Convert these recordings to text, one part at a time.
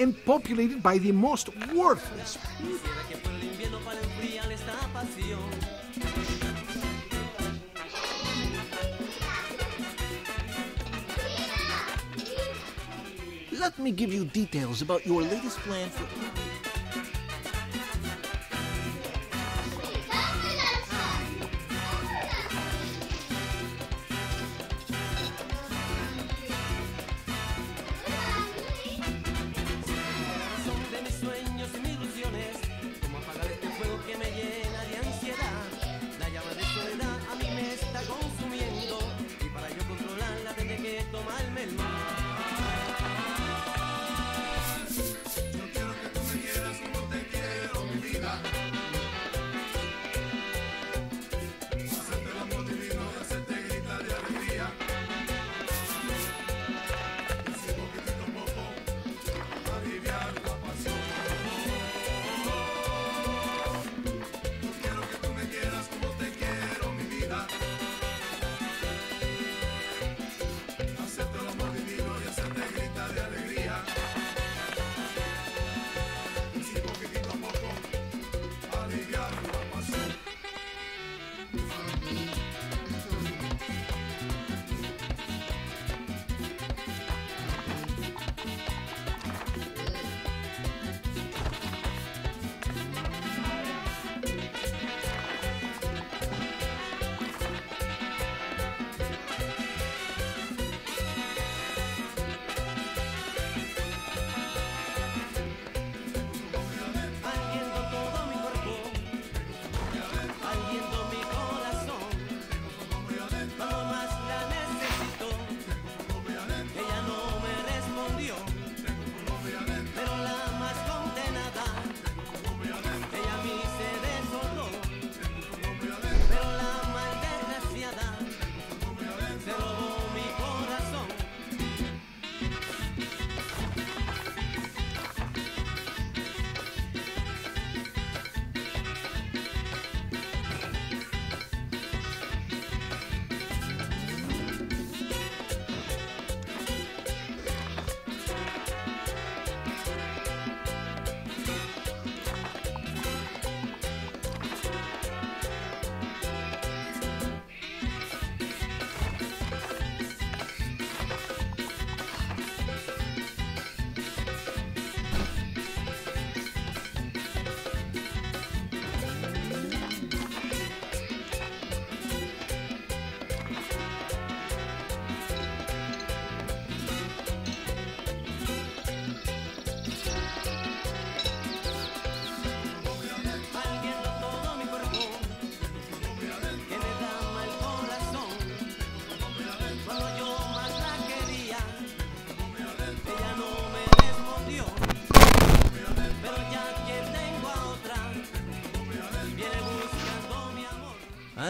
and populated by the most worthless Let me give you details about your latest plan for...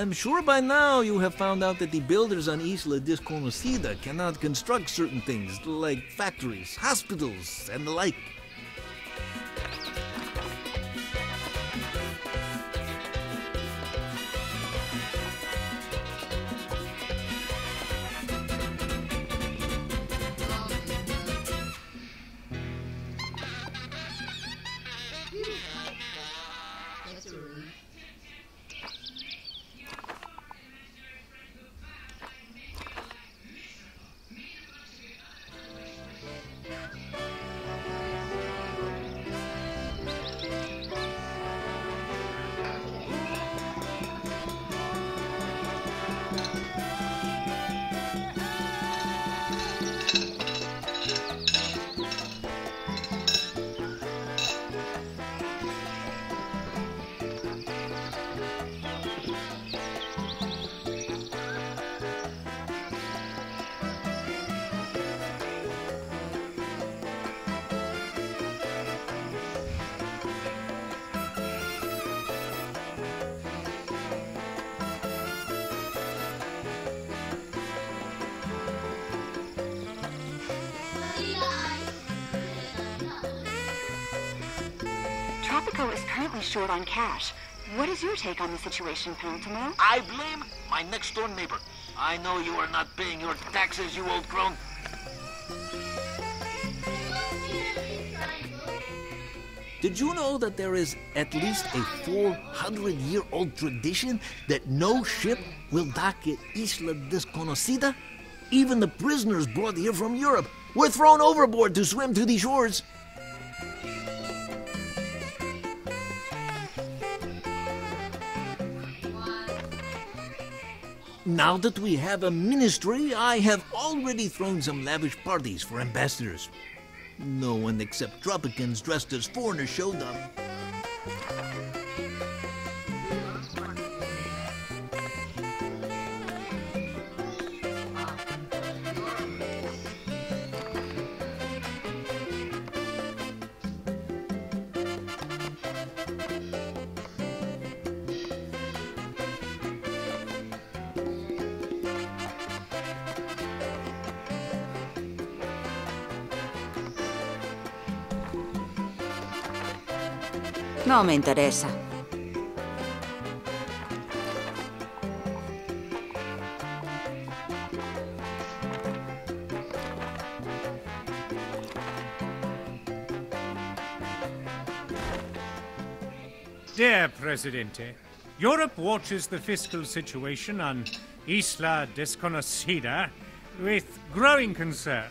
I'm sure by now you have found out that the builders on Isla Desconocida cannot construct certain things, like factories, hospitals, and the like. Tropico is currently short on cash. What is your take on the situation, Penultimo? I blame my next-door neighbor. I know you are not paying your taxes, you old crone. Did you know that there is at least a 400 year old tradition that no ship will dock at Isla Desconocida? Even the prisoners brought here from Europe were thrown overboard to swim to the shores. Now that we have a ministry, I have already thrown some lavish parties for ambassadors. No one except Tropicans dressed as foreigners showed up. No me interesa. Dear Presidente, Europe watches the fiscal situation on Isla Desconocida with growing concern.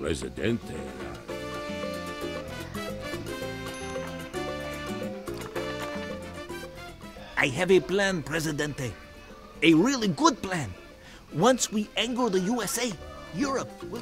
Presidente. I have a plan, Presidente. A really good plan. Once we anger the USA, Europe will.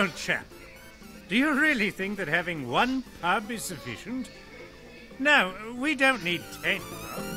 Old chap, do you really think that having one pub is sufficient? No, we don't need ten pubs.